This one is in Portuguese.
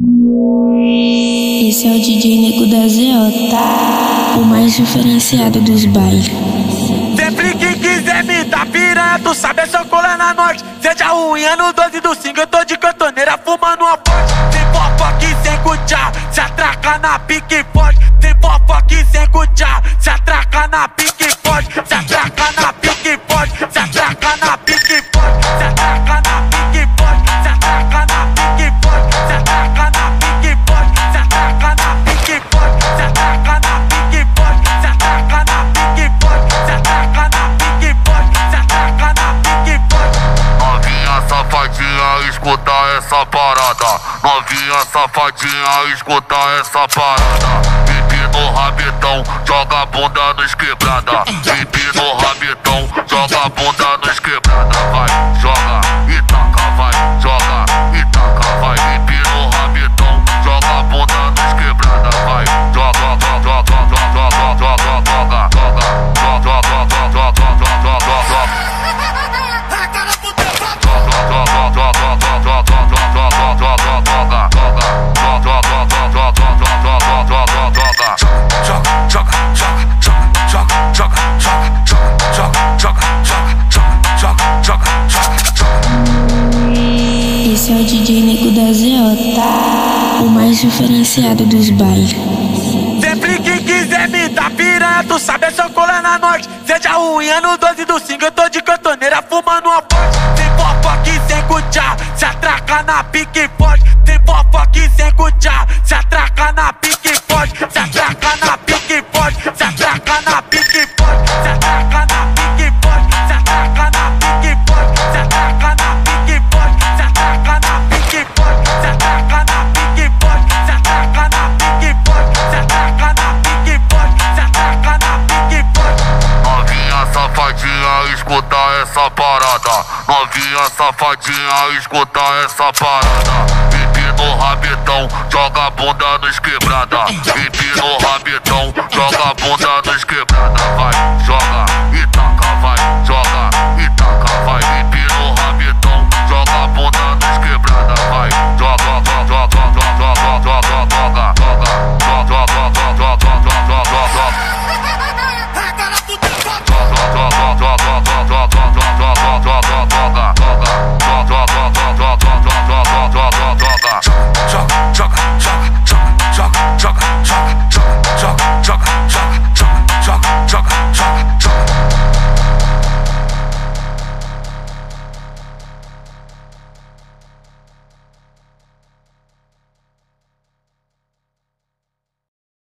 Esse é o DJ Nego da ZO, o mais diferenciado dos bailes. Sempre que quiser me dar piranha, tu sabe, é só colar na norte. Seja unha no 12 do 5, eu tô de cantoneira fumando uma pote. Sem aqui sem cuchá, se atraca na pique forte. Sem aqui sem cuchá, se atraca na pique forte. Se atraca na essa parada. Novinha safadinha, escuta essa parada. Pipi no rabetão, joga a bunda nos quebrada. Pipi no rabetão, joga a bunda Esse é o DJ Nego da ZO, o mais diferenciado dos bailes. Sempre que quiser me dar piranha, tu sabe, é só colar na norte. Seja unha no 12 do 5, eu tô de cantoneira fumando uma pote. Sem aqui sem cuchá, se atraca na pique forte. Sem aqui sem cuchá, se atraca na pique forte. Se atraca na Novinha safadinha, escuta essa parada. Pipi no rabetão, joga a bunda nos quebrada. Pipi no rabetão, joga a bunda